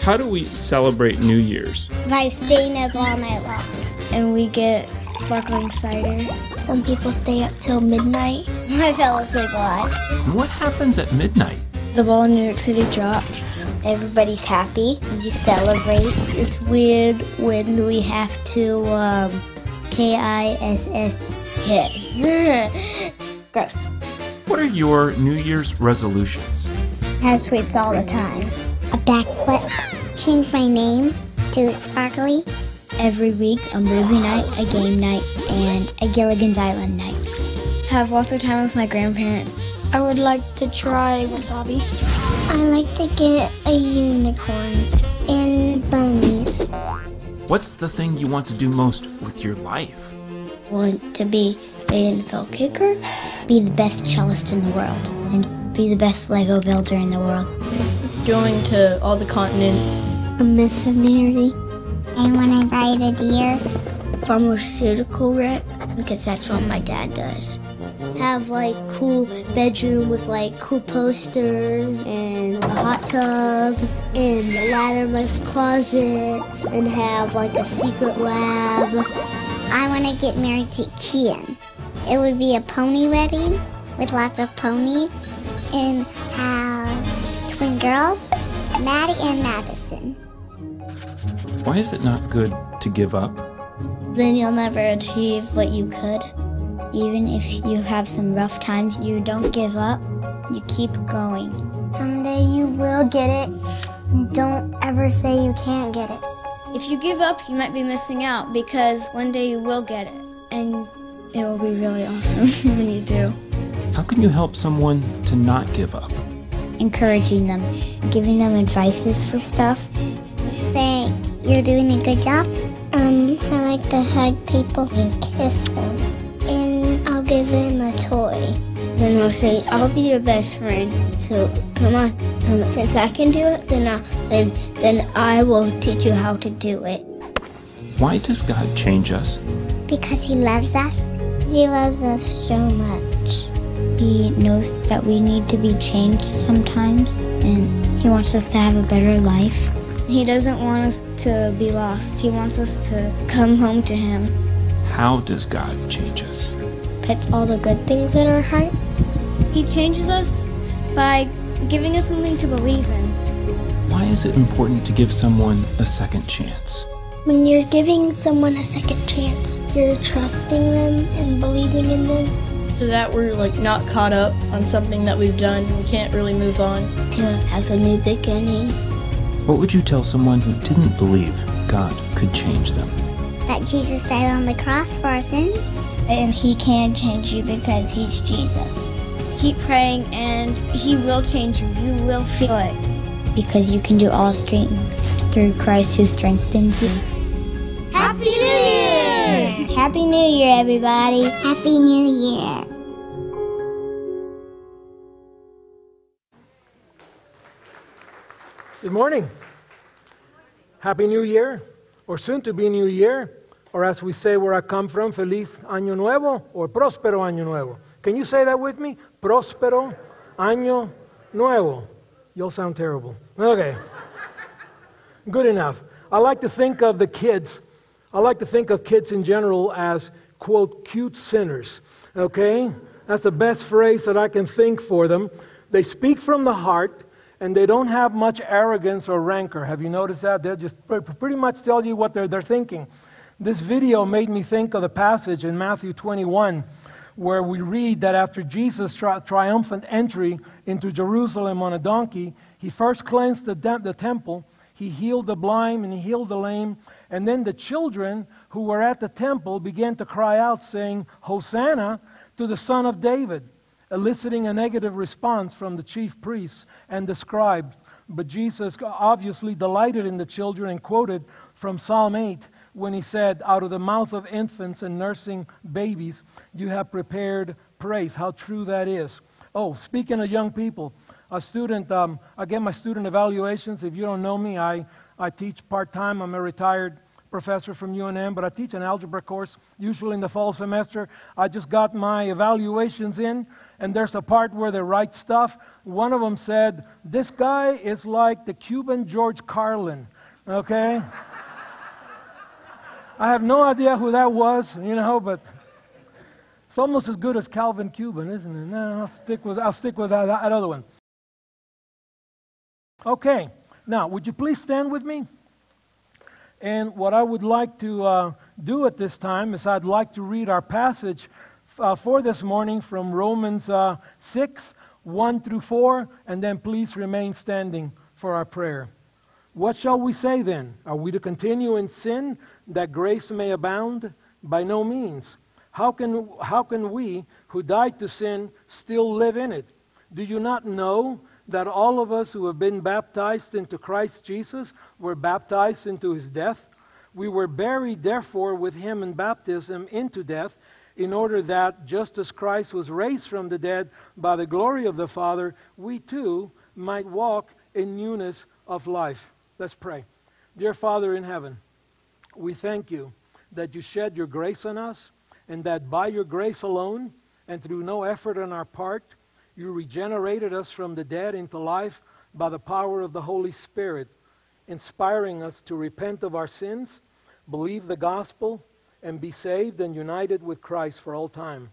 How do we celebrate New Year's? By staying up all night long. And we get sparkling cider. Some people stay up till midnight. I fell asleep a lot. What happens at midnight? The ball in New York City drops. Everybody's happy. You celebrate. It's weird when we have to um, K I S S Yes. Gross. What are your New Year's resolutions? Have sweets all the time. A backflip. Change my name to Sparkly. Every week, a movie night, a game night, and a Gilligan's Island night. Have lots of time with my grandparents. I would like to try wasabi. I like to get a unicorn and bunnies. What's the thing you want to do most with your life? Want to be an NFL kicker? Be the best cellist in the world, and be the best Lego builder in the world. Going to all the continents. A missionary. And when I ride a deer. Pharmaceutical rep, because that's what my dad does. Have like cool bedroom with like cool posters and a hot tub and a ladder in my closet and have like a secret lab. I want to get married to Kian. It would be a pony wedding with lots of ponies and have twin girls, Maddie and Madison. Why is it not good to give up? Then you'll never achieve what you could. Even if you have some rough times, you don't give up. You keep going. Someday you will get it. Don't ever say you can't get it. If you give up, you might be missing out because one day you will get it. And it will be really awesome when you do. How can you help someone to not give up? Encouraging them, giving them advices for stuff. Say, you're doing a good job. Um, I like to hug people and kiss them. And I'll give them a toy. Then I'll say, I'll be your best friend. So come on. Um, since I can do it, then I, then then I will teach you how to do it. Why does God change us? Because he loves us. He loves us so much. He knows that we need to be changed sometimes, and He wants us to have a better life. He doesn't want us to be lost. He wants us to come home to Him. How does God change us? Puts all the good things in our hearts. He changes us by giving us something to believe in. Why is it important to give someone a second chance? When you're giving someone a second chance, you're trusting them and believing in them. So that we're like not caught up on something that we've done. We can't really move on. To have a new beginning. What would you tell someone who didn't believe God could change them? That Jesus died on the cross for our sins. And he can change you because he's Jesus. Keep praying and he will change you. You will feel it. Because you can do all things through Christ who strengthens you. Happy New Year! Everybody. Happy New Year. Good morning. Happy New Year, or soon to be New Year, or as we say where I come from, Feliz Año Nuevo, or Próspero Año Nuevo. Can you say that with me? Próspero Año Nuevo. You'll sound terrible. Okay. Good enough. I like to think of the kids, I like to think of kids in general as, quote, cute sinners. Okay? That's the best phrase that I can think for them. They speak from the heart and they don't have much arrogance or rancor. Have you noticed that? They'll just pretty much tell you what they're, they're thinking. This video made me think of the passage in Matthew 21 where we read that after Jesus' tri- triumphant entry into Jerusalem on a donkey, he first cleansed the, de- the temple, he healed the blind and he healed the lame, and then the children who were at the temple began to cry out, saying, Hosanna to the Son of David eliciting a negative response from the chief priests and the scribes. But Jesus obviously delighted in the children and quoted from Psalm 8 when he said, Out of the mouth of infants and nursing babies, you have prepared praise. How true that is. Oh, speaking of young people, a student, um, I get my student evaluations. If you don't know me, I, I teach part time. I'm a retired professor from UNM, but I teach an algebra course usually in the fall semester. I just got my evaluations in, and there's a part where they write stuff. One of them said, This guy is like the Cuban George Carlin, okay? I have no idea who that was, you know, but it's almost as good as Calvin Cuban, isn't it? No, I'll stick with, I'll stick with that, that other one. Okay, now, would you please stand with me? And what I would like to uh, do at this time is I'd like to read our passage uh, for this morning from Romans uh, 6, 1 through 4, and then please remain standing for our prayer. What shall we say then? Are we to continue in sin that grace may abound? By no means. How can, how can we who died to sin still live in it? Do you not know that all of us who have been baptized into Christ Jesus were baptized into his death. We were buried, therefore, with him in baptism into death, in order that, just as Christ was raised from the dead by the glory of the Father, we too might walk in newness of life. Let's pray. Dear Father in heaven, we thank you that you shed your grace on us, and that by your grace alone, and through no effort on our part, you regenerated us from the dead into life by the power of the Holy Spirit, inspiring us to repent of our sins, believe the gospel, and be saved and united with Christ for all time.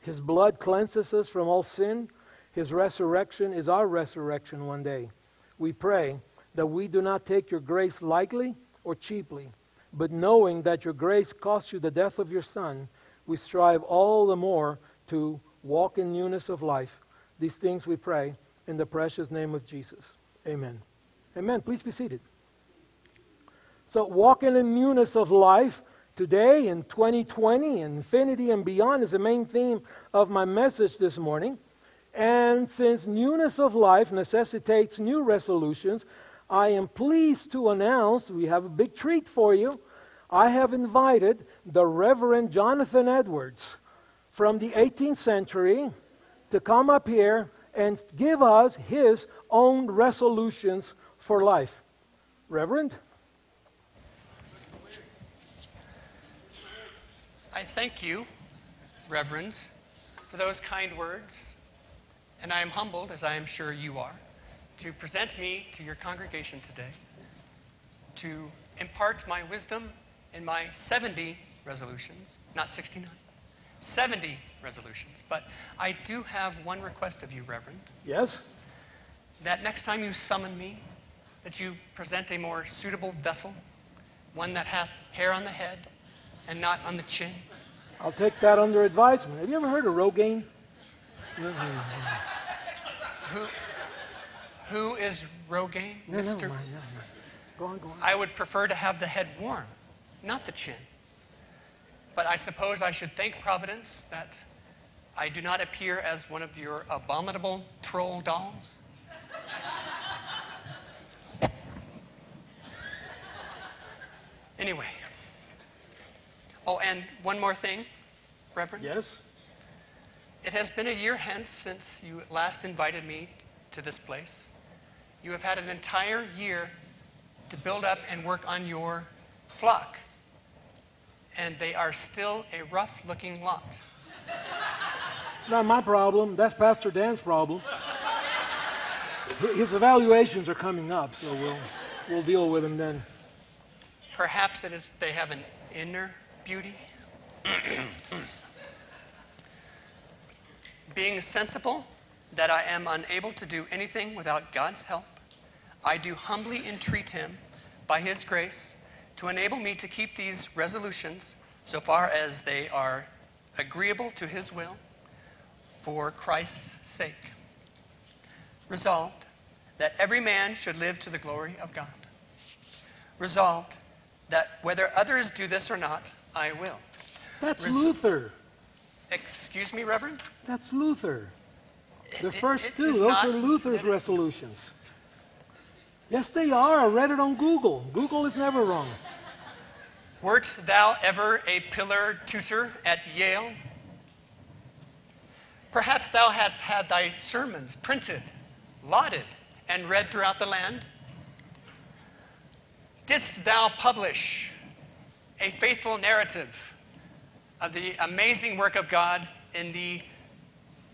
His blood cleanses us from all sin. His resurrection is our resurrection one day. We pray that we do not take your grace lightly or cheaply, but knowing that your grace cost you the death of your Son, we strive all the more to walk in newness of life these things we pray in the precious name of Jesus. Amen. Amen. Please be seated. So, walking in the newness of life today in 2020, infinity and beyond is the main theme of my message this morning. And since newness of life necessitates new resolutions, I am pleased to announce we have a big treat for you. I have invited the Reverend Jonathan Edwards from the 18th century to come up here and give us his own resolutions for life. Reverend? I thank you, Reverends, for those kind words, and I am humbled, as I am sure you are, to present me to your congregation today to impart my wisdom in my 70 resolutions, not 69. 70 resolutions. But I do have one request of you, Reverend. Yes? That next time you summon me, that you present a more suitable vessel, one that hath hair on the head and not on the chin. I'll take that under advisement. Have you ever heard of Rogaine? who, who is Rogaine, no, Mr. No, go on, go on. I would prefer to have the head warm, not the chin. But I suppose I should thank Providence that I do not appear as one of your abominable troll dolls. anyway. Oh, and one more thing, Reverend. Yes? It has been a year hence since you last invited me to this place. You have had an entire year to build up and work on your flock and they are still a rough looking lot. It's not my problem. That's Pastor Dan's problem. His evaluations are coming up, so we'll, we'll deal with them then. Perhaps it is they have an inner beauty. Being sensible that I am unable to do anything without God's help, I do humbly entreat Him, by His grace, to enable me to keep these resolutions so far as they are agreeable to His will for Christ's sake. Resolved that every man should live to the glory of God. Resolved that whether others do this or not, I will. That's Res- Luther. Excuse me, Reverend? That's Luther. The it, first it, two, those not, are Luther's resolutions. Yes, they are. I read it on Google. Google is never wrong. Wert thou ever a pillar tutor at Yale? Perhaps thou hast had thy sermons printed, lauded, and read throughout the land? Didst thou publish a faithful narrative of the amazing work of God in the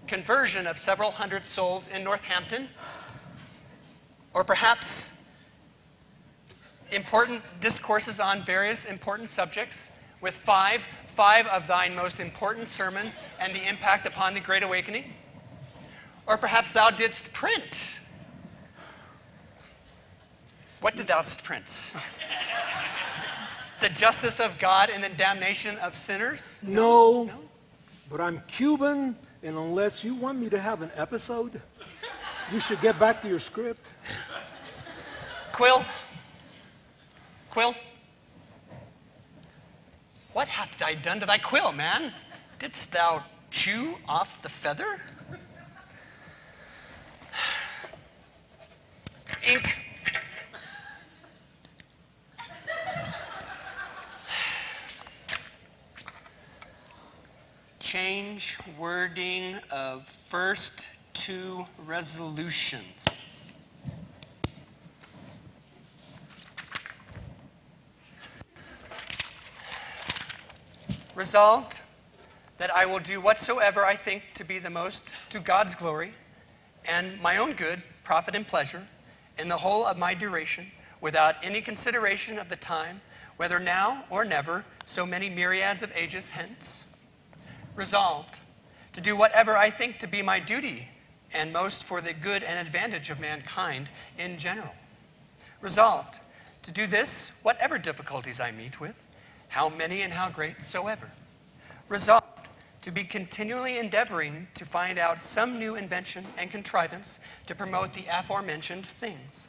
conversion of several hundred souls in Northampton, or perhaps important discourses on various important subjects with five, five of thine most important sermons and the impact upon the Great Awakening? Or perhaps thou didst print. What did thou print? the justice of God and the damnation of sinners? No, no, but I'm Cuban, and unless you want me to have an episode, you should get back to your script. Quill, Quill, what hath I done to thy quill, man? Didst thou chew off the feather? Ink. Change wording of first two resolutions. Resolved that I will do whatsoever I think to be the most to God's glory and my own good, profit, and pleasure in the whole of my duration, without any consideration of the time, whether now or never, so many myriads of ages hence. Resolved to do whatever I think to be my duty and most for the good and advantage of mankind in general. Resolved to do this, whatever difficulties I meet with, how many and how great soever. Resolved to be continually endeavoring to find out some new invention and contrivance to promote the aforementioned things.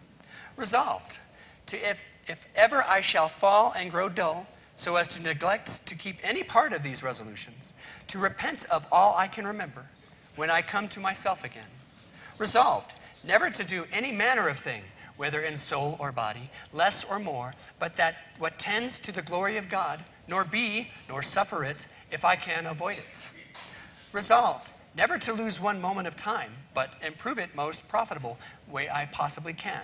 Resolved to, if, if ever I shall fall and grow dull, so as to neglect to keep any part of these resolutions, to repent of all I can remember when I come to myself again. Resolved never to do any manner of thing whether in soul or body, less or more, but that what tends to the glory of God, nor be, nor suffer it, if I can avoid it. Resolved, never to lose one moment of time, but improve it most profitable way I possibly can.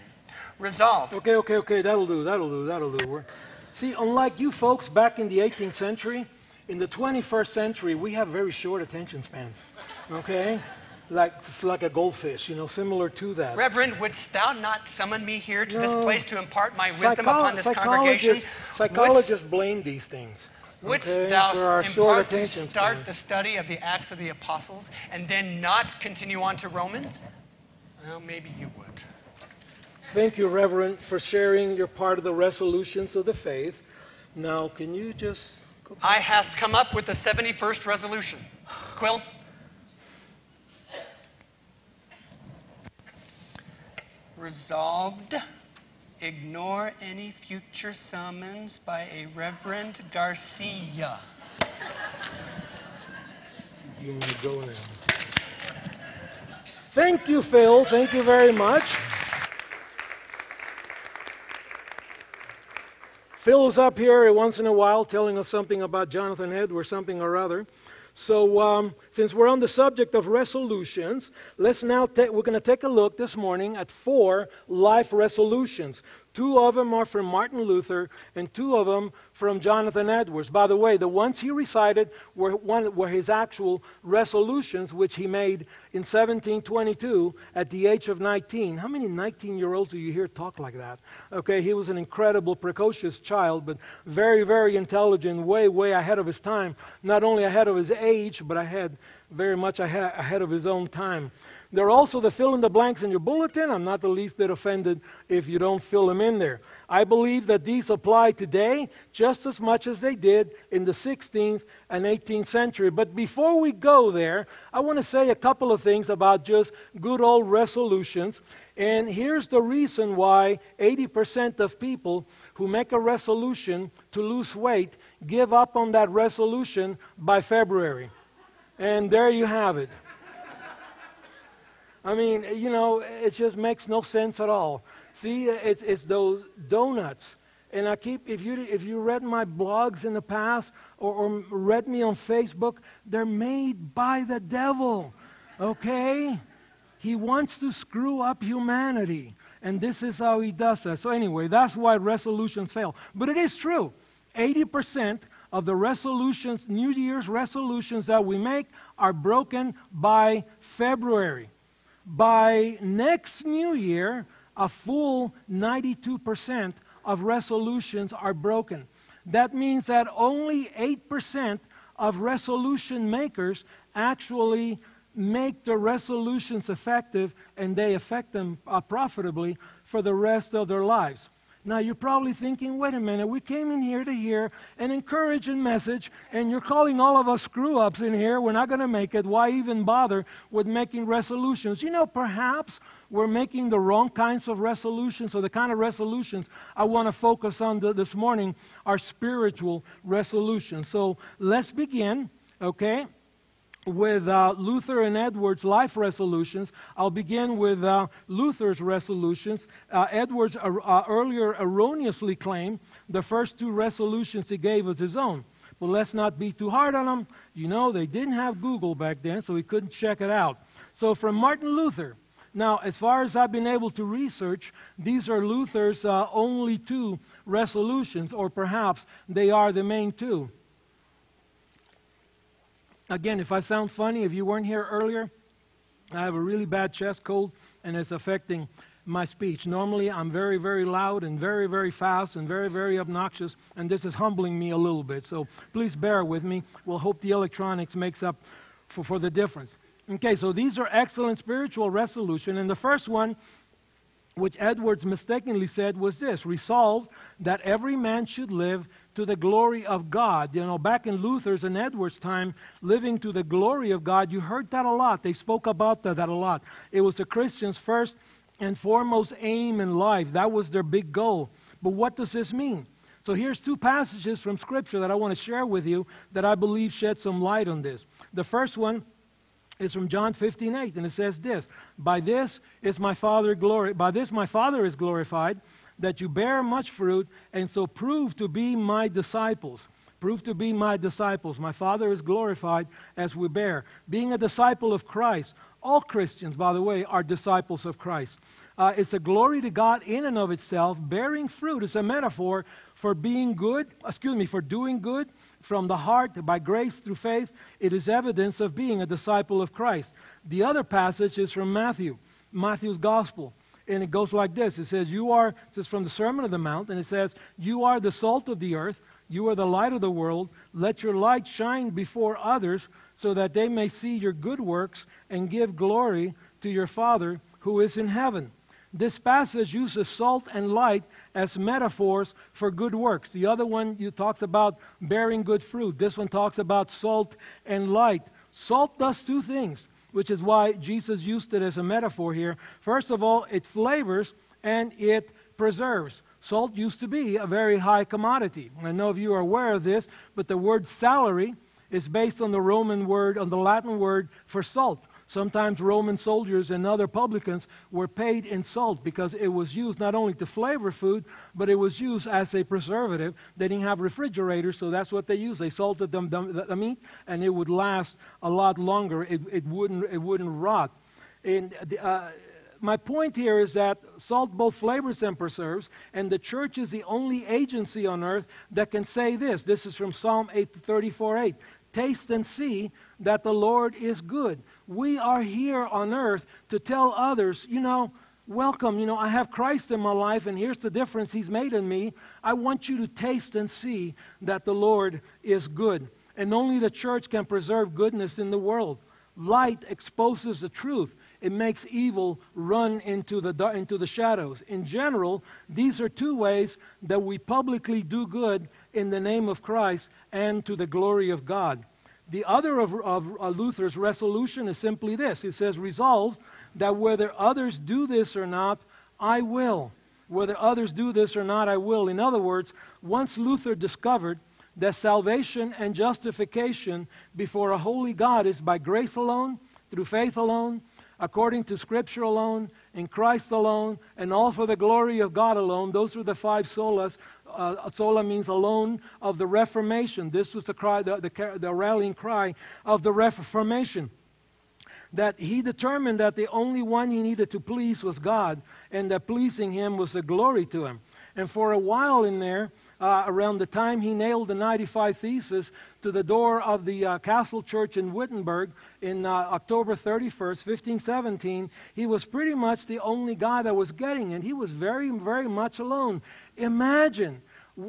Resolved. Okay, okay, okay, that'll do, that'll do, that'll do. See, unlike you folks back in the 18th century, in the 21st century, we have very short attention spans. Okay? Like like a goldfish, you know, similar to that. Reverend, wouldst thou not summon me here to no. this place to impart my wisdom Psycholo- upon this congregation? Psychologists wouldst, blame these things. Wouldst okay, thou impart to start the study of the Acts of the Apostles and then not continue on to Romans? Well, maybe you would. Thank you, Reverend, for sharing your part of the resolutions of the faith. Now, can you just. I has come up with the 71st resolution. Quill? Resolved, ignore any future summons by a Reverend Garcia. You may go now. Thank you, Phil. Thank you very much. Phil's up here once in a while telling us something about Jonathan Edwards, something or other. So, um, since we're on the subject of resolutions, let's now ta- we're going to take a look this morning at four life resolutions. Two of them are from Martin Luther, and two of them from Jonathan Edwards. By the way, the ones he recited were, one, were his actual resolutions, which he made in 1722 at the age of 19. How many 19 year olds do you hear talk like that? Okay, he was an incredible, precocious child, but very, very intelligent, way, way ahead of his time. Not only ahead of his age, but ahead, very much ahead, ahead of his own time. There are also the fill in the blanks in your bulletin. I'm not the least bit offended if you don't fill them in there. I believe that these apply today just as much as they did in the 16th and 18th century. But before we go there, I want to say a couple of things about just good old resolutions. And here's the reason why 80% of people who make a resolution to lose weight give up on that resolution by February. And there you have it. I mean, you know, it just makes no sense at all. See, it's, it's those donuts. And I keep, if you, if you read my blogs in the past or, or read me on Facebook, they're made by the devil. Okay? He wants to screw up humanity. And this is how he does that. So, anyway, that's why resolutions fail. But it is true. 80% of the resolutions, New Year's resolutions that we make, are broken by February. By next New Year, a full 92% of resolutions are broken. That means that only 8% of resolution makers actually make the resolutions effective and they affect them uh, profitably for the rest of their lives. Now, you're probably thinking, wait a minute, we came in here to hear an encouraging message, and you're calling all of us screw ups in here. We're not going to make it. Why even bother with making resolutions? You know, perhaps we're making the wrong kinds of resolutions. or the kind of resolutions I want to focus on this morning are spiritual resolutions. So, let's begin, okay? With uh, Luther and Edwards' life resolutions. I'll begin with uh, Luther's resolutions. Uh, Edwards uh, uh, earlier erroneously claimed the first two resolutions he gave was his own. But let's not be too hard on them. You know, they didn't have Google back then, so he couldn't check it out. So, from Martin Luther, now, as far as I've been able to research, these are Luther's uh, only two resolutions, or perhaps they are the main two. Again, if I sound funny, if you weren't here earlier, I have a really bad chest cold and it's affecting my speech. Normally, I'm very, very loud and very, very fast and very, very obnoxious, and this is humbling me a little bit. So please bear with me. We'll hope the electronics makes up for, for the difference. Okay, so these are excellent spiritual resolution, and the first one, which Edwards mistakenly said, was this: resolve that every man should live to the glory of God. You know, back in Luther's and Edwards' time, living to the glory of God, you heard that a lot. They spoke about that, that a lot. It was the Christians' first and foremost aim in life. That was their big goal. But what does this mean? So here's two passages from Scripture that I want to share with you that I believe shed some light on this. The first one is from John 15, 8, and it says this By this is my Father glory by this my Father is glorified that you bear much fruit, and so prove to be my disciples. Prove to be my disciples. My Father is glorified as we bear. Being a disciple of Christ, all Christians, by the way, are disciples of Christ. Uh, it's a glory to God in and of itself. Bearing fruit is a metaphor for being good, excuse me, for doing good from the heart by grace through faith. It is evidence of being a disciple of Christ. The other passage is from Matthew, Matthew's Gospel and it goes like this. It says, You are, it says from the Sermon of the Mount, and it says, You are the salt of the earth, you are the light of the world. Let your light shine before others so that they may see your good works and give glory to your Father who is in heaven. This passage uses salt and light as metaphors for good works. The other one you talks about bearing good fruit. This one talks about salt and light. Salt does two things which is why Jesus used it as a metaphor here. First of all, it flavors and it preserves. Salt used to be a very high commodity. I know if you are aware of this, but the word salary is based on the Roman word, on the Latin word for salt. Sometimes Roman soldiers and other publicans were paid in salt because it was used not only to flavor food, but it was used as a preservative. They didn't have refrigerators, so that's what they used. They salted them, the, the meat, and it would last a lot longer. It, it, wouldn't, it wouldn't rot. And, uh, my point here is that salt both flavors and preserves, and the church is the only agency on earth that can say this. This is from Psalm 8 34 8. Taste and see that the Lord is good we are here on earth to tell others, you know, welcome, you know, I have Christ in my life, and here's the difference He's made in me. I want you to taste and see that the Lord is good. And only the church can preserve goodness in the world. Light exposes the truth. It makes evil run into the, into the shadows. In general, these are two ways that we publicly do good in the name of Christ and to the glory of God. The other of, of uh, Luther's resolution is simply this. He says, resolve that whether others do this or not, I will. Whether others do this or not, I will. In other words, once Luther discovered that salvation and justification before a holy God is by grace alone, through faith alone, according to Scripture alone, in Christ alone, and all for the glory of God alone. Those were the five solas. Uh, sola means alone of the Reformation. This was the cry, the, the, the rallying cry of the Reformation. That he determined that the only one he needed to please was God, and that pleasing him was a glory to him. And for a while in there, uh, around the time he nailed the 95 Thesis to the door of the uh, Castle Church in Wittenberg in uh, October 31st, 1517, he was pretty much the only guy that was getting it. He was very, very much alone. Imagine.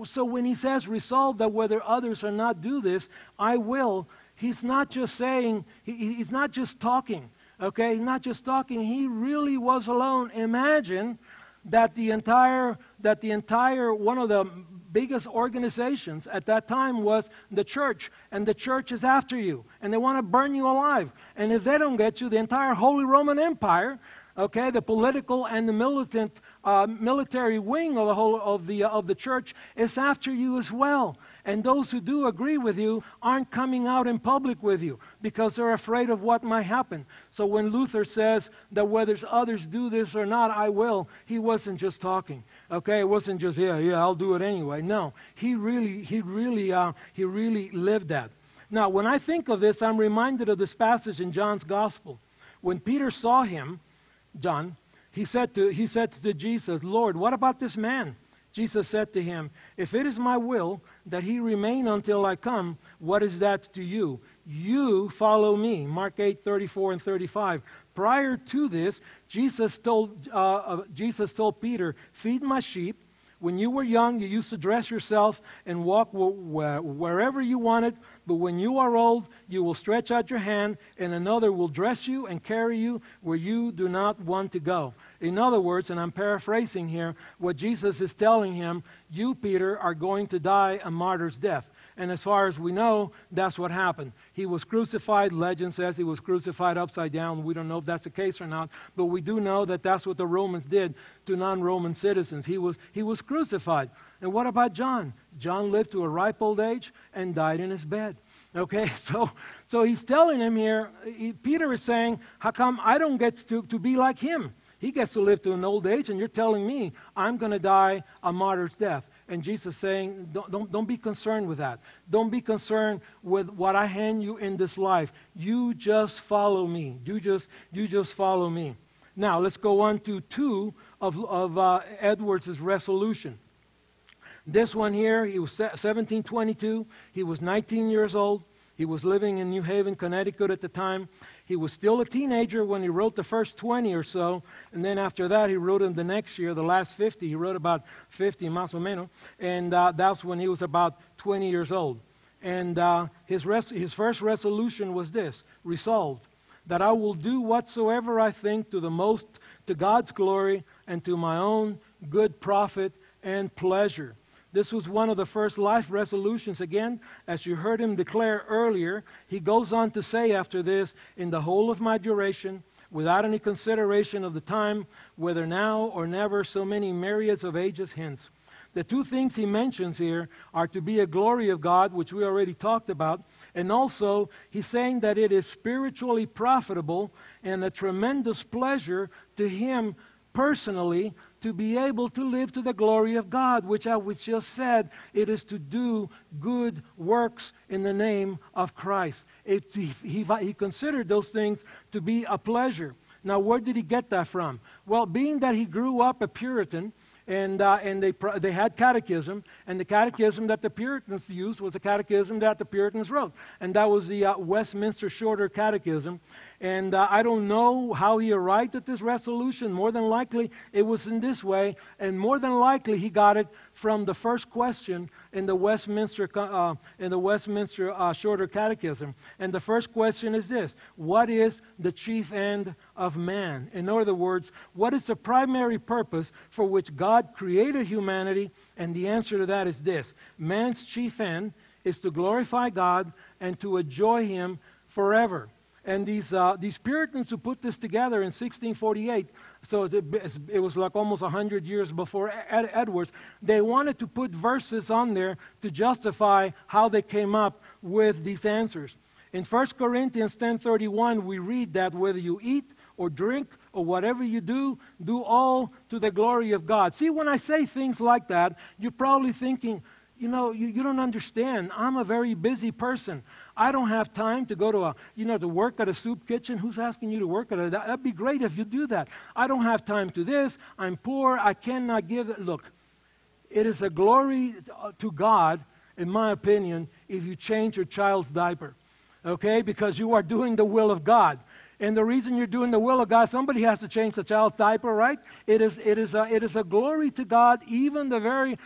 So when he says, resolve that whether others or not do this, I will, he's not just saying, he, he's not just talking. Okay, he's not just talking, he really was alone. Imagine that the entire that the entire one of the biggest organizations at that time was the church, and the church is after you, and they want to burn you alive. And if they don't get you, the entire Holy Roman Empire, okay, the political and the militant uh, military wing of the whole of the uh, of the church is after you as well. And those who do agree with you aren't coming out in public with you because they're afraid of what might happen. So when Luther says that whether others do this or not, I will, he wasn't just talking. Okay, it wasn't just yeah, yeah, I'll do it anyway. No, he really, he really, uh, he really lived that. Now, when I think of this, I'm reminded of this passage in John's Gospel. When Peter saw him, John, he said to, he said to Jesus, Lord, what about this man? Jesus said to him, If it is my will that he remain until I come, what is that to you? You follow me. Mark 8, 34 and 35. Prior to this, Jesus told, uh, uh, Jesus told Peter, Feed my sheep. When you were young, you used to dress yourself and walk wh- wherever you wanted. But when you are old, you will stretch out your hand, and another will dress you and carry you where you do not want to go. In other words, and I'm paraphrasing here, what Jesus is telling him, you, Peter, are going to die a martyr's death. And as far as we know, that's what happened. He was crucified. Legend says he was crucified upside down. We don't know if that's the case or not, but we do know that that's what the Romans did to non Roman citizens. He was, he was crucified. And what about John? John lived to a ripe old age and died in his bed. Okay, so, so he's telling him here, he, Peter is saying, How come I don't get to, to be like him? He gets to live to an old age, and you're telling me I'm going to die a martyr's death. And Jesus saying, don't, don't, don't be concerned with that. Don't be concerned with what I hand you in this life. You just follow me. You just, you just follow me. Now, let's go on to two of, of uh, Edwards' resolution. This one here, he was 1722. He was 19 years old. He was living in New Haven, Connecticut at the time. He was still a teenager when he wrote the first 20 or so, and then after that, he wrote them the next year, the last 50. He wrote about 50, más o menos, and uh, that's when he was about 20 years old. And uh, his, res- his first resolution was this resolved that I will do whatsoever I think to the most, to God's glory and to my own good profit and pleasure. This was one of the first life resolutions. Again, as you heard him declare earlier, he goes on to say after this, in the whole of my duration, without any consideration of the time, whether now or never, so many myriads of ages hence. The two things he mentions here are to be a glory of God, which we already talked about, and also he's saying that it is spiritually profitable and a tremendous pleasure to him personally to be able to live to the glory of God, which I just said, it is to do good works in the name of Christ. It, he, he, he considered those things to be a pleasure. Now, where did he get that from? Well, being that he grew up a Puritan, and, uh, and they, they had catechism, and the catechism that the Puritans used was the catechism that the Puritans wrote, and that was the uh, Westminster Shorter Catechism. And uh, I don't know how he arrived at this resolution. More than likely, it was in this way. And more than likely, he got it from the first question in the Westminster, uh, in the Westminster uh, Shorter Catechism. And the first question is this What is the chief end of man? In other words, what is the primary purpose for which God created humanity? And the answer to that is this Man's chief end is to glorify God and to enjoy Him forever. And these, uh, these Puritans who put this together in 1648, so it, was like almost 100 years before Ed, Edwards, they wanted to put verses on there to justify how they came up with these answers. In 1 Corinthians 10.31, we read that whether you eat or drink or whatever you do, do all to the glory of God. See, when I say things like that, you're probably thinking, you know, you, you don't understand. I'm a very busy person. I don't have time to go to a, you know, to work at a soup kitchen. Who's asking you to work at it? That'd be great if you do that. I don't have time to this. I'm poor. I cannot give it. Look, it is a glory to God, in my opinion, if you change your child's diaper. Okay? Because you are doing the will of God. And the reason you're doing the will of God, somebody has to change the child's diaper, right? It is, it is, a, it is a glory to God, even the very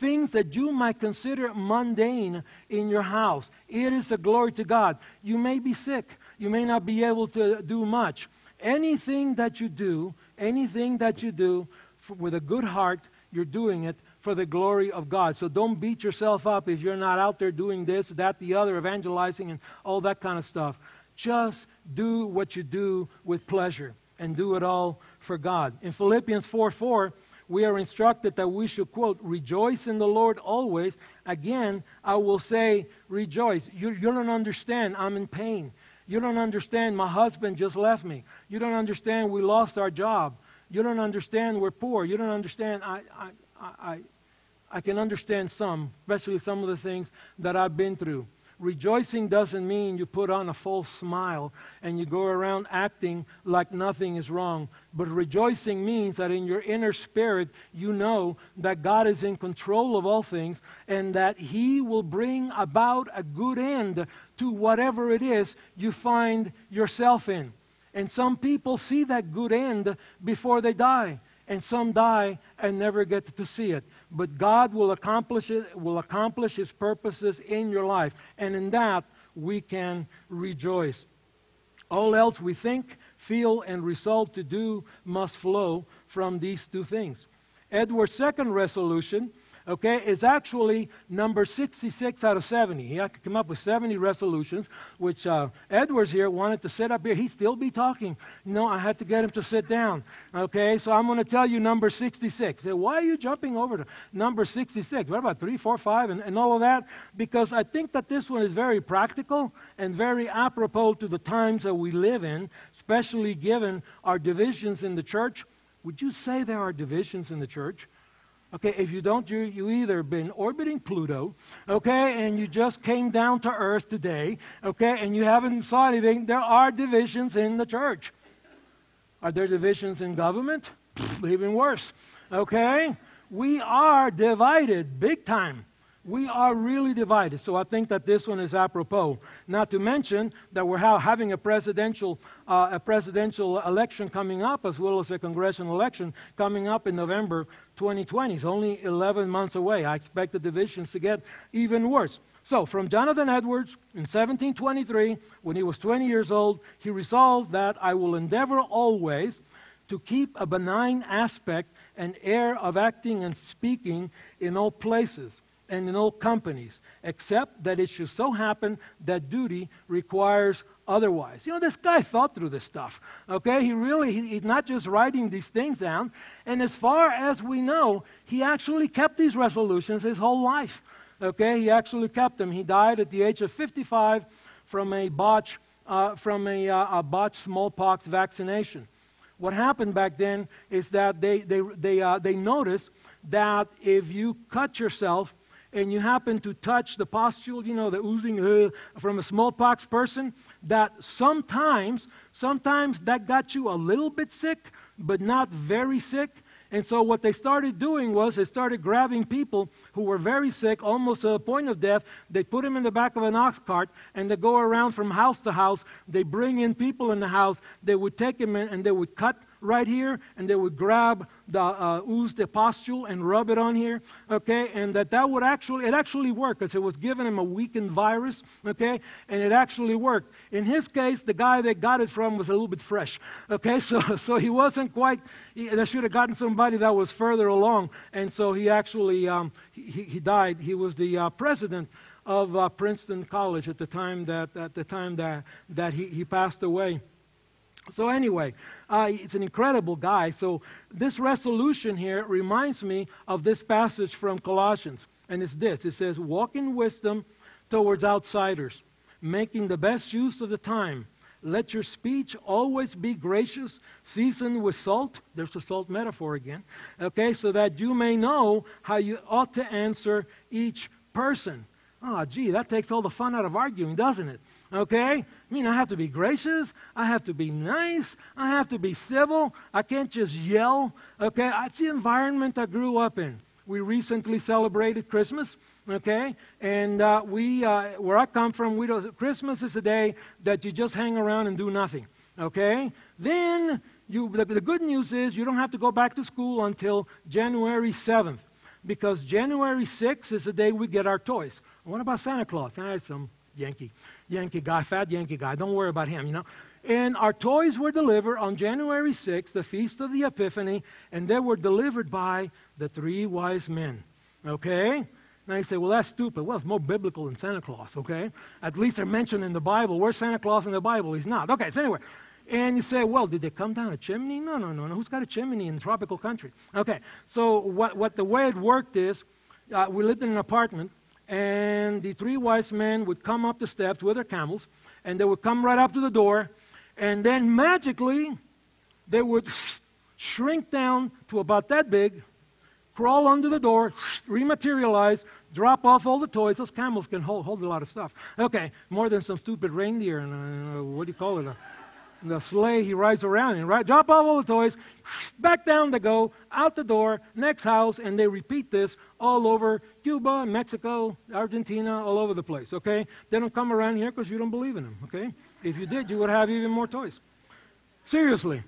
things that you might consider mundane in your house. It is a glory to God. You may be sick. You may not be able to do much. Anything that you do, anything that you do for, with a good heart, you're doing it for the glory of God. So don't beat yourself up if you're not out there doing this, that, the other, evangelizing, and all that kind of stuff. Just do what you do with pleasure and do it all for God. In Philippians 4 4, we are instructed that we should, quote, rejoice in the Lord always. Again, I will say, rejoice. You, you don't understand. I'm in pain. You don't understand. My husband just left me. You don't understand. We lost our job. You don't understand. We're poor. You don't understand. I, I, I, I can understand some, especially some of the things that I've been through. Rejoicing doesn't mean you put on a false smile and you go around acting like nothing is wrong. But rejoicing means that in your inner spirit, you know that God is in control of all things and that He will bring about a good end to whatever it is you find yourself in. And some people see that good end before they die, and some die and never get to see it but God will accomplish it, will accomplish his purposes in your life. And in that we can rejoice. All else we think, feel, and resolve to do must flow from these two things. Edward's second resolution okay, is actually number 66 out of 70. He had to come up with 70 resolutions, which uh, Edwards here wanted to sit up here. He'd still be talking. No, I had to get him to sit down. Okay, so I'm going to tell you number 66. Say, why are you jumping over to number 66? What about 3, 4, 5, and, and all of that? Because I think that this one is very practical and very apropos to the times that we live in, especially given our divisions in the church. Would you say there are divisions in the church? Okay, if you don't, you, you either been orbiting Pluto, okay, and you just came down to Earth today, okay, and you haven't saw anything. There are divisions in the church. Are there divisions in government? Even worse, okay? We are divided big time. We are really divided. So I think that this one is apropos. Not to mention that we're having a presidential, uh, a presidential election coming up, as well as a congressional election coming up in November 2020. It's only 11 months away. I expect the divisions to get even worse. So, from Jonathan Edwards in 1723, when he was 20 years old, he resolved that I will endeavor always to keep a benign aspect and air of acting and speaking in all places and in all companies, except that it should so happen that duty requires otherwise. You know, this guy thought through this stuff. Okay, he really, he, he's not just writing these things down. And as far as we know, he actually kept these resolutions his whole life. Okay, he actually kept them. He died at the age of 55 from a botch, uh, from a, uh, a botched smallpox vaccination. What happened back then is that they, they, they, uh, they noticed that if you cut yourself and you happen to touch the pustule, you know, the oozing uh, from a smallpox person, that sometimes, sometimes that got you a little bit sick, but not very sick. And so what they started doing was they started grabbing people who were very sick, almost to the point of death. They put them in the back of an ox cart and they go around from house to house. They bring in people in the house. They would take them in and they would cut right here, and they would grab the uh, ooze the pustule and rub it on here, okay, and that that would actually, it actually worked because it was giving him a weakened virus, okay, and it actually worked. In his case, the guy that got it from was a little bit fresh, okay, so, so he wasn't quite, he, they should have gotten somebody that was further along, and so he actually, um, he, he died. He was the uh, president of uh, Princeton College at the time that, at the time that, that he, he passed away. So, anyway, uh, it's an incredible guy. So, this resolution here reminds me of this passage from Colossians. And it's this it says, Walk in wisdom towards outsiders, making the best use of the time. Let your speech always be gracious, seasoned with salt. There's the salt metaphor again. Okay, so that you may know how you ought to answer each person. Oh, gee, that takes all the fun out of arguing, doesn't it? Okay? I mean, I have to be gracious. I have to be nice. I have to be civil. I can't just yell. Okay? It's the environment I grew up in. We recently celebrated Christmas, okay? And uh, we, uh, where I come from, we don't, Christmas is a day that you just hang around and do nothing, okay? Then you, the, the good news is you don't have to go back to school until January 7th because January 6th is the day we get our toys. What about Santa Claus? Ah, some Yankee, Yankee guy, fat Yankee guy. Don't worry about him, you know. And our toys were delivered on January 6th, the feast of the Epiphany, and they were delivered by the three wise men. Okay? Now you say, well, that's stupid. Well, it's more biblical than Santa Claus, okay? At least they're mentioned in the Bible. Where's Santa Claus in the Bible? He's not. Okay, so anyway. And you say, well, did they come down a chimney? No, no, no, no. Who's got a chimney in a tropical country? Okay, so what, what the way it worked is uh, we lived in an apartment, and the three wise men would come up the steps with their camels, and they would come right up to the door, and then magically they would shrink down to about that big, crawl under the door, rematerialize, drop off all the toys. Those camels can hold, hold a lot of stuff. Okay, more than some stupid reindeer and uh, what do you call it? Uh, the sleigh he rides around in, right? Drop off all the toys, back down they go, out the door, next house, and they repeat this all over Cuba, Mexico, Argentina, all over the place, okay? They don't come around here because you don't believe in them, okay? If you did, you would have even more toys. Seriously.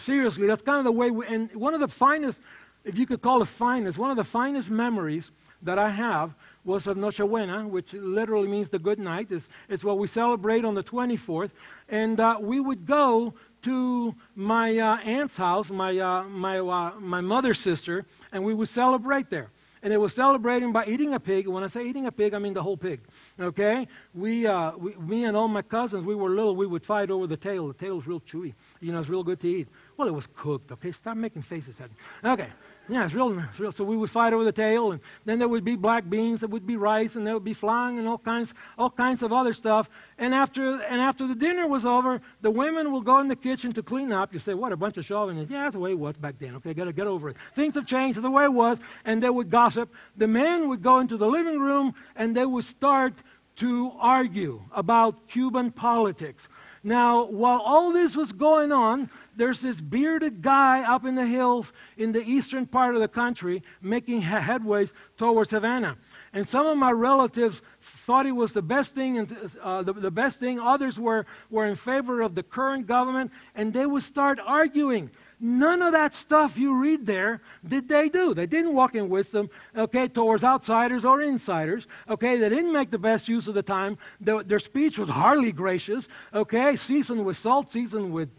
Seriously, that's kind of the way we, and one of the finest, if you could call it finest, one of the finest memories that I have was of Nochebuena, which literally means the good night. It's, it's what we celebrate on the 24th. And uh, we would go to my uh, aunt's house, my, uh, my, uh, my mother's sister, and we would celebrate there. And it was celebrating by eating a pig. When I say eating a pig, I mean the whole pig. Okay? We, uh, we, me and all my cousins, we were little, we would fight over the tail. The tail was real chewy. You know, it's real good to eat. Well, it was cooked, okay? Stop making faces at me. Okay. Yeah, it's real, it's real. So we would fight over the tail, and then there would be black beans, there would be rice, and there would be flying and all kinds, all kinds of other stuff. And after, and after the dinner was over, the women will go in the kitchen to clean up. You say, what, a bunch of chauvinists. Yeah, that's the way it was back then. Okay, got to get over it. Things have changed. That's the way it was. And they would gossip. The men would go into the living room, and they would start to argue about Cuban politics. Now, while all this was going on, there's this bearded guy up in the hills in the eastern part of the country making headways towards Havana. And some of my relatives thought it was the best thing, and uh, the, the best thing. Others were, were in favor of the current government, and they would start arguing. None of that stuff you read there did they do. They didn't walk in wisdom, okay, towards outsiders or insiders, okay. They didn't make the best use of the time. The, their speech was hardly gracious, okay, seasoned with salt, seasoned with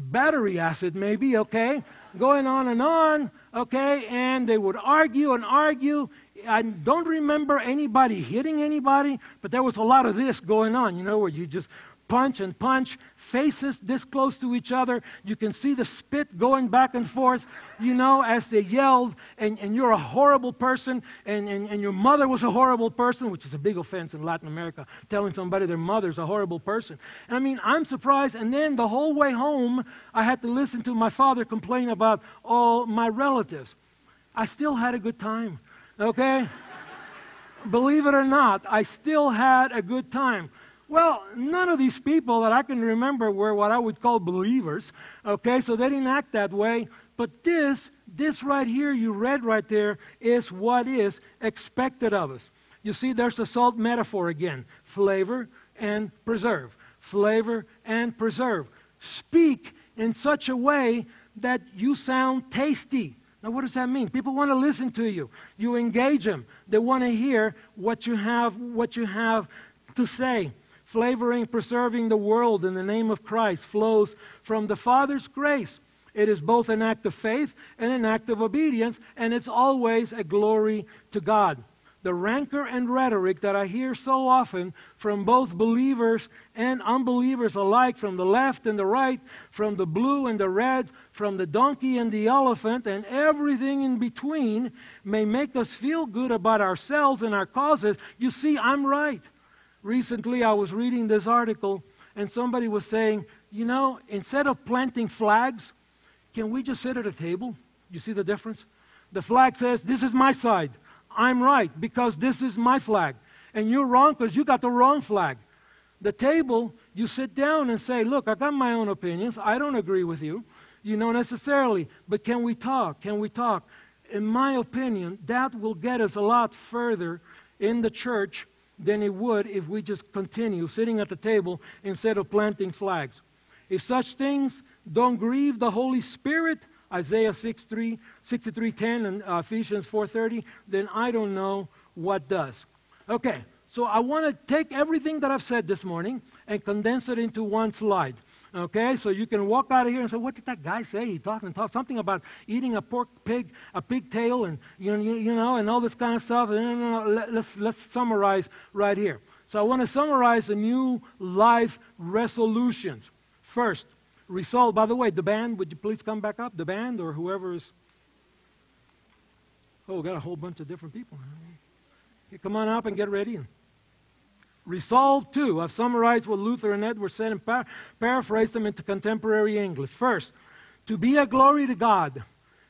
battery acid, maybe, okay, going on and on, okay, and they would argue and argue. I don't remember anybody hitting anybody, but there was a lot of this going on, you know, where you just punch and punch, faces this close to each other. You can see the spit going back and forth, you know, as they yelled, and, and you're a horrible person, and, and, and your mother was a horrible person, which is a big offense in Latin America, telling somebody their mother's a horrible person. And I mean, I'm surprised. And then the whole way home, I had to listen to my father complain about all my relatives. I still had a good time, okay? Believe it or not, I still had a good time. Well, none of these people that I can remember were what I would call believers. Okay, so they didn't act that way. But this, this right here, you read right there, is what is expected of us. You see, there's a salt metaphor again flavor and preserve. Flavor and preserve. Speak in such a way that you sound tasty. Now, what does that mean? People want to listen to you. You engage them. They want to hear what you have, what you have to say flavoring, preserving the world in the name of Christ flows from the Father's grace. It is both an act of faith and an act of obedience, and it's always a glory to God. The rancor and rhetoric that I hear so often from both believers and unbelievers alike, from the left and the right, from the blue and the red, from the donkey and the elephant, and everything in between, may make us feel good about ourselves and our causes. You see, I'm right. Recently, I was reading this article, and somebody was saying, you know, instead of planting flags, can we just sit at a table? You see the difference? The flag says, This is my side. I'm right because this is my flag. And you're wrong because you got the wrong flag. The table, you sit down and say, Look, I got my own opinions. I don't agree with you, you know, necessarily. But can we talk? Can we talk? in my opinion, that will get us a lot further in the church than it would if we just continue sitting at the table instead of planting flags. If such things don't grieve the Holy Spirit, Isaiah 63, 63.10 and uh, Ephesians 4.30, then I don't know what does. Okay, so I want to take everything that I've said this morning and condense it into one slide. Okay, so you can walk out of here and say, "What did that guy say?" He talked and talked something about eating a pork pig, a pigtail, and you know, you, know, and all this kind of stuff. And let, let's let's summarize right here. So I want to summarize the new life resolutions. First, resolve. By the way, the band, would you please come back up? The band or whoever is. Oh, we got a whole bunch of different people. Come on up and get ready. Resolve two. I've summarized what Luther and Edwards said and par- paraphrased them into contemporary English. First, to be a glory to God,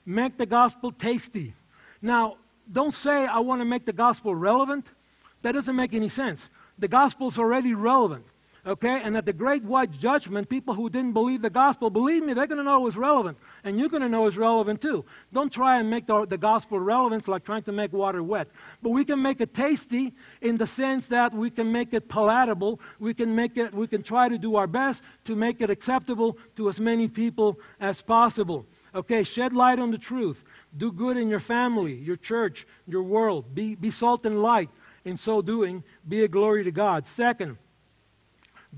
make the gospel tasty. Now, don't say, I want to make the gospel relevant. That doesn't make any sense. The gospel's already relevant. Okay? And at the great white judgment, people who didn't believe the gospel, believe me, they're going to know it was relevant. And you're going to know it's relevant too. Don't try and make the, the gospel relevant like trying to make water wet. But we can make it tasty in the sense that we can make it palatable. We can make it, we can try to do our best to make it acceptable to as many people as possible. Okay, shed light on the truth. Do good in your family, your church, your world. Be, be salt and light. In so doing, be a glory to God. Second,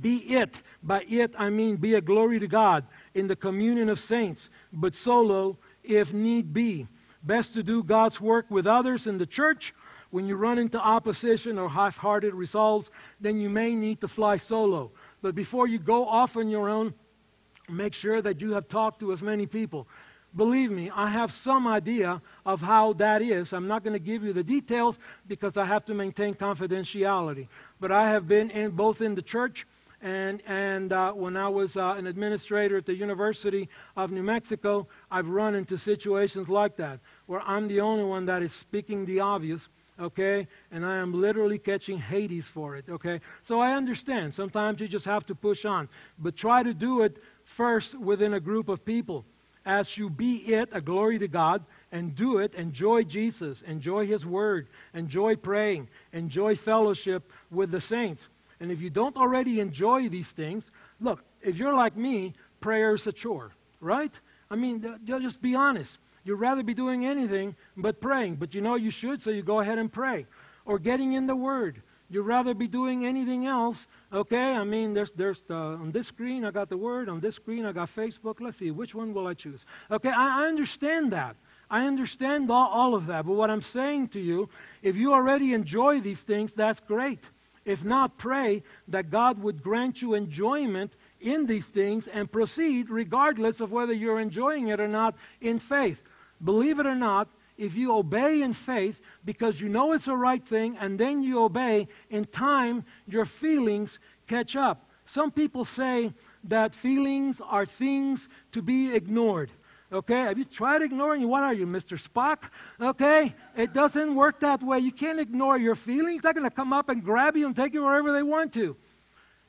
be it. By it, I mean be a glory to God in the communion of saints, but solo if need be. Best to do God's work with others in the church. When you run into opposition or half hearted results, then you may need to fly solo. But before you go off on your own, make sure that you have talked to as many people. Believe me, I have some idea of how that is. I'm not going to give you the details because I have to maintain confidentiality. But I have been in both in the church and, and uh, when I was uh, an administrator at the University of New Mexico, I've run into situations like that, where I'm the only one that is speaking the obvious, okay? And I am literally catching Hades for it, okay? So I understand. Sometimes you just have to push on. But try to do it first within a group of people. As you be it, a glory to God, and do it, enjoy Jesus, enjoy His Word, enjoy praying, enjoy fellowship with the saints. And if you don't already enjoy these things, look, if you're like me, prayer is a chore, right? I mean, just be honest. You'd rather be doing anything but praying, but you know you should, so you go ahead and pray. Or getting in the Word. You'd rather be doing anything else, okay? I mean, there's, there's the, on this screen I got the Word, on this screen I got Facebook. Let's see, which one will I choose? Okay, I, I understand that. I understand all, all of that. But what I'm saying to you, if you already enjoy these things, that's great. If not, pray that God would grant you enjoyment in these things and proceed regardless of whether you're enjoying it or not in faith. Believe it or not, if you obey in faith because you know it's the right thing and then you obey, in time your feelings catch up. Some people say that feelings are things to be ignored. Okay? Have you tried ignoring? You? What are you, Mr. Spock? Okay? It doesn't work that way. You can't ignore your feelings. They're going to come up and grab you and take you wherever they want to.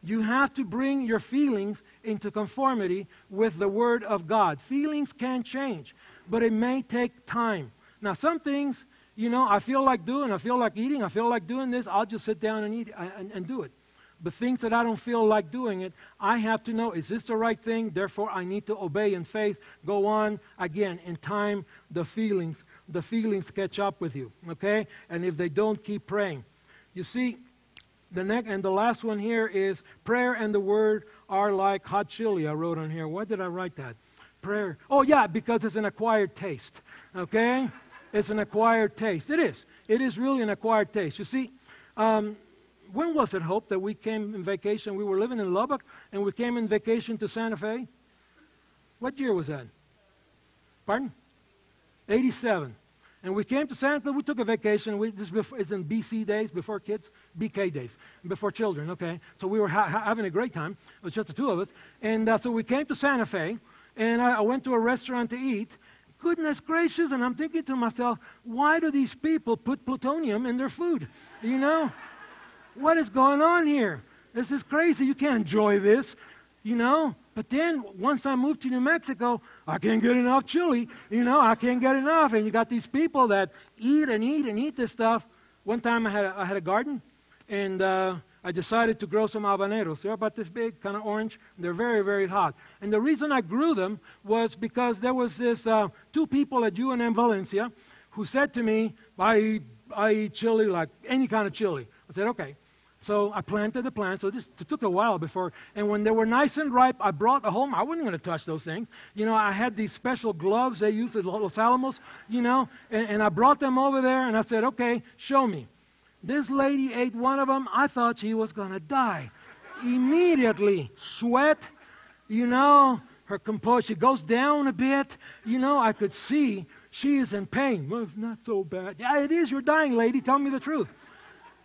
You have to bring your feelings into conformity with the Word of God. Feelings can change, but it may take time. Now, some things, you know, I feel like doing, I feel like eating, I feel like doing this, I'll just sit down and eat uh, and, and do it the things that I don't feel like doing it, I have to know is this the right thing? Therefore, I need to obey in faith. Go on. Again, in time, the feelings, the feelings catch up with you. Okay? And if they don't, keep praying. You see, the next and the last one here is prayer and the word are like hot chili. I wrote on here. Why did I write that? Prayer. Oh yeah, because it's an acquired taste. Okay? It's an acquired taste. It is. It is really an acquired taste. You see, um, when was it, Hope, that we came in vacation? We were living in Lubbock and we came in vacation to Santa Fe? What year was that? Pardon? 87. And we came to Santa Fe. We took a vacation. We, this is in BC days, before kids, BK days, before children. Okay, so we were ha- having a great time. It was just the two of us, and uh, so we came to Santa Fe, and I, I went to a restaurant to eat. Goodness gracious! And I'm thinking to myself, why do these people put plutonium in their food? You know. What is going on here? This is crazy. You can't enjoy this. You know, But then once I moved to New Mexico, I can't get enough chili. You know, I can't get enough. And you got these people that eat and eat and eat this stuff. One time I had a, I had a garden, and uh, I decided to grow some habaneros. They're about this big, kind of orange. They're very, very hot. And the reason I grew them was because there was this uh, two people at UNM Valencia who said to me, I I eat chili like any kind of chili. I said, okay. So I planted the plants. So this it took a while before. And when they were nice and ripe, I brought home. I wasn't going to touch those things. You know, I had these special gloves they use at Los Alamos, you know, and, and I brought them over there and I said, okay, show me. This lady ate one of them. I thought she was going to die. Immediately, sweat, you know, her composure she goes down a bit. You know, I could see she is in pain. Well, not so bad. Yeah, it is. You're dying, lady. Tell me the truth.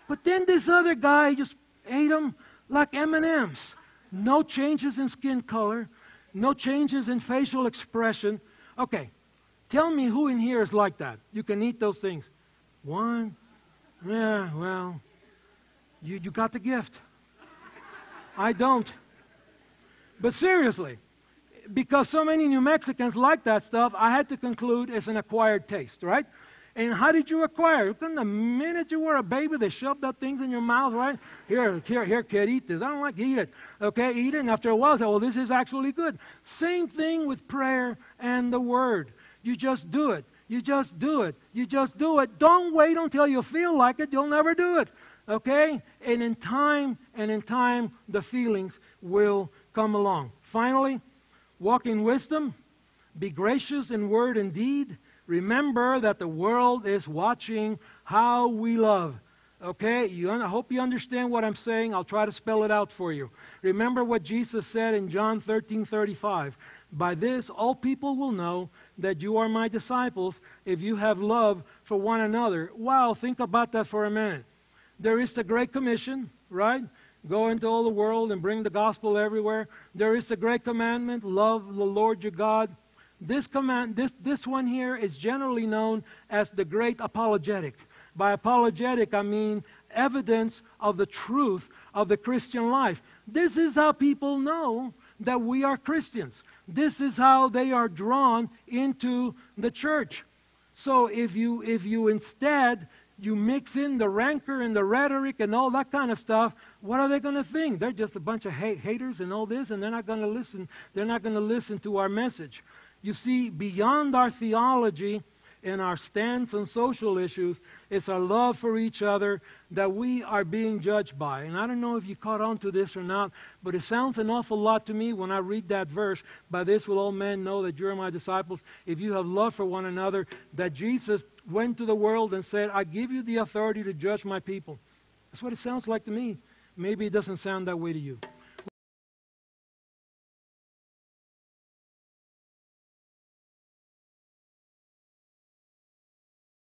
But then this other guy just ate them like M&Ms. No changes in skin color, no changes in facial expression. Okay, tell me who in here is like that. You can eat those things. One, yeah, well, you, you got the gift. I don't. But seriously, because so many New Mexicans like that stuff, I had to conclude it's an acquired taste, right? And how did you acquire it? the minute you were a baby, they shoved up things in your mouth, right? Here, here, here, kid, eat this. I don't like eat it. Okay, eat it. And after a while, say, oh, this is actually good. Same thing with prayer and the word. You just do it. You just do it. You just do it. Don't wait until you feel like it. You'll never do it. Okay? And in time, and in time, the feelings will come along. Finally, walk in wisdom. Be gracious in word and deed. Remember that the world is watching how we love. Okay? You, I hope you understand what I'm saying. I'll try to spell it out for you. Remember what Jesus said in John 13 35. By this, all people will know that you are my disciples if you have love for one another. Wow, think about that for a minute. There is the Great Commission, right? Go into all the world and bring the gospel everywhere. There is the Great Commandment love the Lord your God. This command, this, this one here is generally known as the Great Apologetic. By apologetic, I mean evidence of the truth of the Christian life. This is how people know that we are Christians. This is how they are drawn into the church. So if you if you instead you mix in the rancor and the rhetoric and all that kind of stuff, what are they going to think? They're just a bunch of hate, haters and all this, and they're not going to listen. They're not going to listen to our message. You see, beyond our theology and our stance on social issues, it's our love for each other that we are being judged by. And I don't know if you caught on to this or not, but it sounds an awful lot to me when I read that verse. By this will all men know that you're my disciples if you have love for one another. That Jesus went to the world and said, I give you the authority to judge my people. That's what it sounds like to me. Maybe it doesn't sound that way to you.